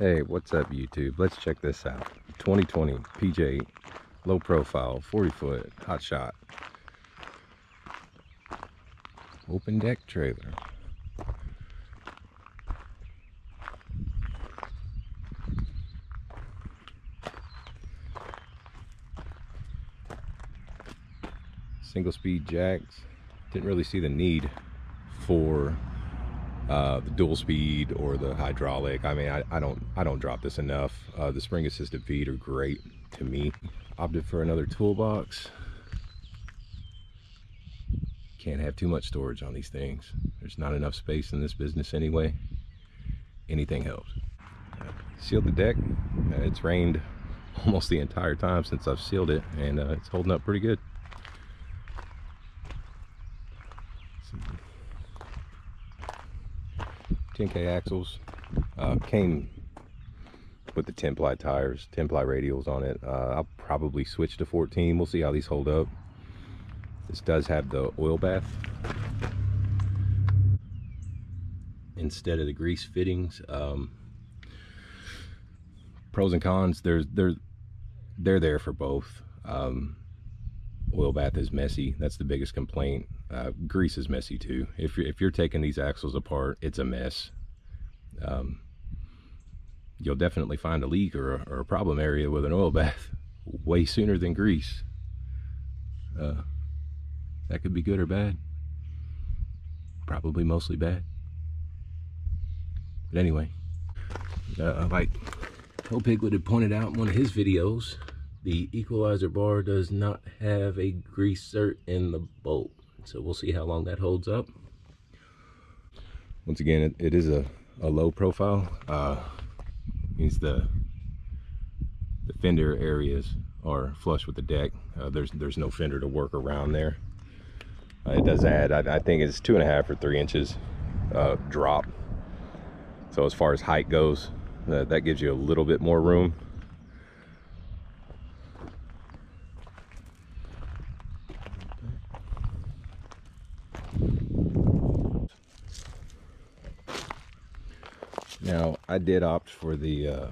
Hey, what's up YouTube? Let's check this out. 2020 PJ low profile 40 foot hot shot open deck trailer. Single speed jacks. Didn't really see the need for uh, the dual speed or the hydraulic. I mean, I, I don't I don't drop this enough. Uh, the spring assisted feet are great to me. Opted for another toolbox. Can't have too much storage on these things. There's not enough space in this business anyway. Anything helps. Sealed the deck. Uh, it's rained almost the entire time since I've sealed it and uh, it's holding up pretty good. 10K axles. Uh, came with the 10 ply tires, 10 ply radials on it. Uh, I'll probably switch to 14. We'll see how these hold up. This does have the oil bath instead of the grease fittings. Um, pros and cons, there's they're they're there for both. Um, oil bath is messy. That's the biggest complaint. Uh, grease is messy too. If you're, if you're taking these axles apart, it's a mess. Um, you'll definitely find a leak or a, or a, problem area with an oil bath way sooner than grease. Uh, that could be good or bad. Probably mostly bad. But anyway, uh, like Tow Piglet had pointed out in one of his videos, the equalizer bar does not have a greaser in the bolt. So we'll see how long that holds up. Once again, it, it is a, a low profile. Uh, means the the fender areas are flush with the deck. Uh, there's there's no fender to work around there. Uh, it does add, I, I, think it's two and a half or three inches uh, drop. So as far as height goes, that gives you a little bit more room. Now, I did opt for the uh,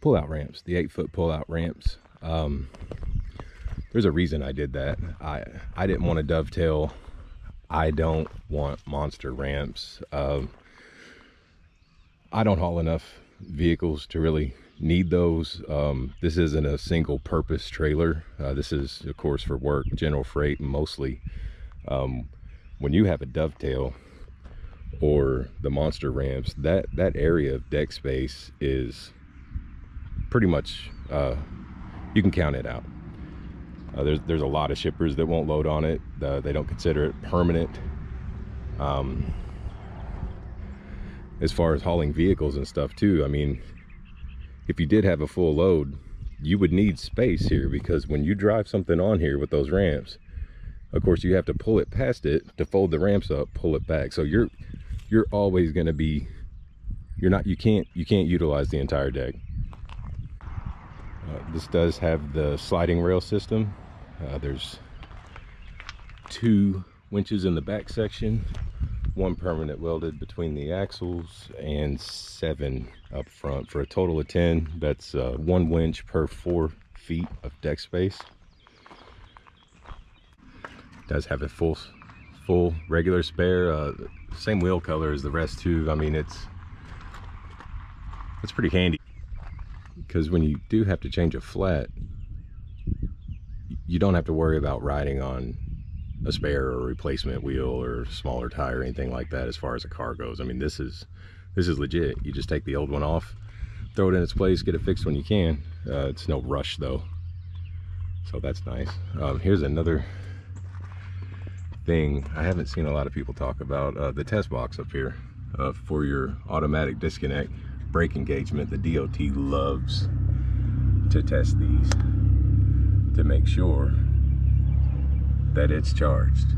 pull-out ramps, the eight-foot pull-out ramps. Um, there's a reason I did that. I, I didn't want to dovetail. I don't want monster ramps. Um, I don't haul enough vehicles to really need those. Um, this isn't a single purpose trailer. Uh, this is, of course, for work, general freight, mostly. Um, when you have a dovetail, or the monster ramps that that area of deck space is pretty much uh, you can count it out. Uh, there's there's a lot of shippers that won't load on it. Uh, they don't consider it permanent. Um, as far as hauling vehicles and stuff too I mean if you did have a full load you would need space here because when you drive something on here with those ramps of course you have to pull it past it to fold the ramps up pull it back. So you're you're always going to be you're not you can't you can't utilize the entire deck. Uh, this does have the sliding rail system. Uh, there's two winches in the back section one permanent welded between the axles and seven up front. For a total of 10 that's uh, one winch per four feet of deck space does have a full full regular spare uh, same wheel color as the rest too. I mean, it's it's pretty handy because when you do have to change a flat, you don't have to worry about riding on a spare or replacement wheel or smaller tire or anything like that as far as a car goes. I mean, this is this is legit. You just take the old one off, throw it in its place, get it fixed when you can. Uh, it's no rush though, so that's nice. Um, here's another thing. I haven't seen a lot of people talk about uh, the test box up here uh, for your automatic disconnect brake engagement. The DOT loves to test these to make sure that it's charged.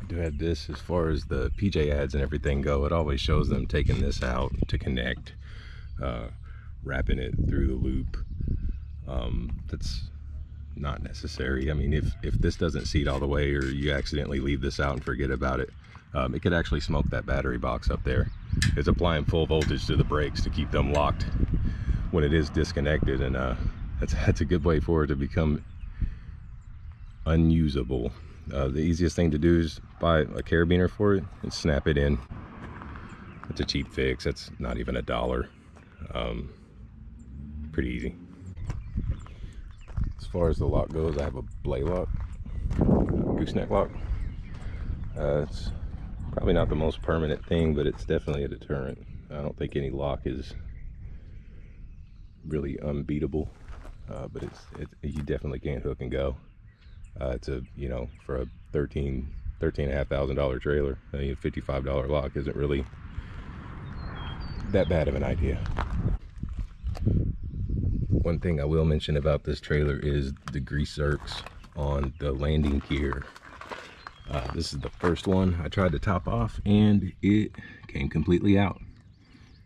I do have this as far as the PJ ads and everything go. It always shows them taking this out to connect uh, wrapping it through the loop. Um, that's not necessary. I mean, if, if this doesn't seat all the way or you accidentally leave this out and forget about it, um, it could actually smoke that battery box up there. It's applying full voltage to the brakes to keep them locked when it is disconnected and uh, that's, that's a good way for it to become unusable. Uh, the easiest thing to do is buy a carabiner for it and snap it in. It's a cheap fix. That's not even a dollar. Um, pretty easy as far as the lock goes I have a Blaylock gooseneck lock. Uh, it's probably not the most permanent thing but it's definitely a deterrent. I don't think any lock is really unbeatable uh, but it's, you definitely can't hook and go. Uh, it's a you know for a 13 13 and a half thousand dollar trailer a 55 dollar lock isn't really that bad of an idea one thing I will mention about this trailer is the grease zerks on the landing gear uh, this is the first one I tried to top off and it came completely out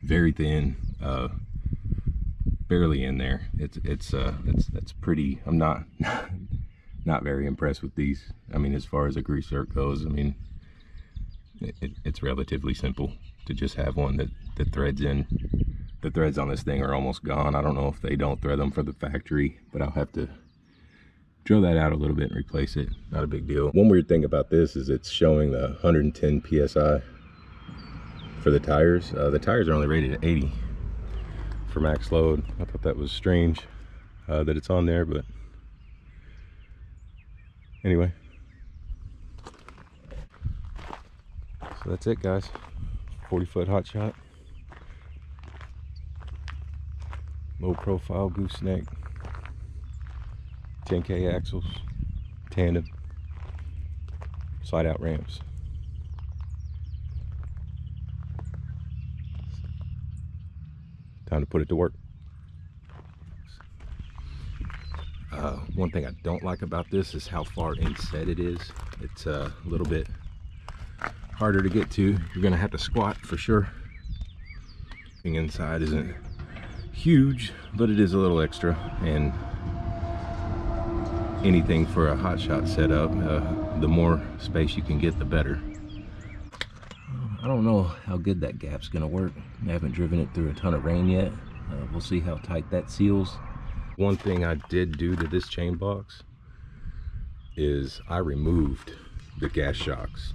very thin uh, barely in there it's it's uh it's it's pretty I'm not not very impressed with these. I mean, as far as a grease zerk goes, I mean, it, it, it's relatively simple to just have one that, that threads in. The threads on this thing are almost gone. I don't know if they don't thread them for the factory, but I'll have to drill that out a little bit and replace it. Not a big deal. One weird thing about this is it's showing the 110 PSI for the tires. Uh, the tires are only rated at 80 for max load. I thought that was strange uh, that it's on there, but anyway so that's it guys 40 foot hot shot low profile gooseneck 10k axles tandem slide out ramps time to put it to work Uh, one thing I don't like about this is how far inset it is. It's uh, a little bit harder to get to. You're gonna have to squat for sure. The inside isn't huge, but it is a little extra. And anything for a hotshot setup, uh, the more space you can get, the better. I don't know how good that gap's gonna work. I haven't driven it through a ton of rain yet. Uh, we'll see how tight that seals. One thing I did do to this chain box is I removed the gas shocks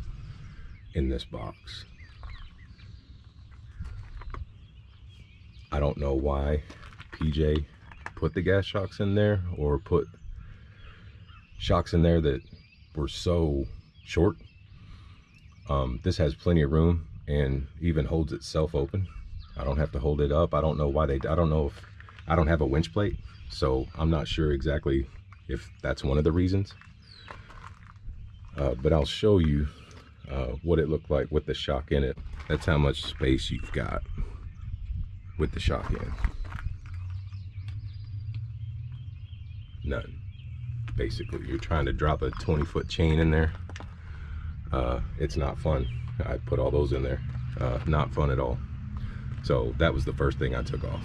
in this box. I don't know why PJ put the gas shocks in there or put shocks in there that were so short. Um, this has plenty of room and even holds itself open. I don't have to hold it up. I don't know why they, I don't know if, I don't have a winch plate so I'm not sure exactly if that's one of the reasons. Uh, but I'll show you uh, what it looked like with the shock in it. That's how much space you've got with the shock in. None. Basically, you're trying to drop a 20 foot chain in there. Uh, it's not fun. I put all those in there. Uh, not fun at all. So that was the first thing I took off.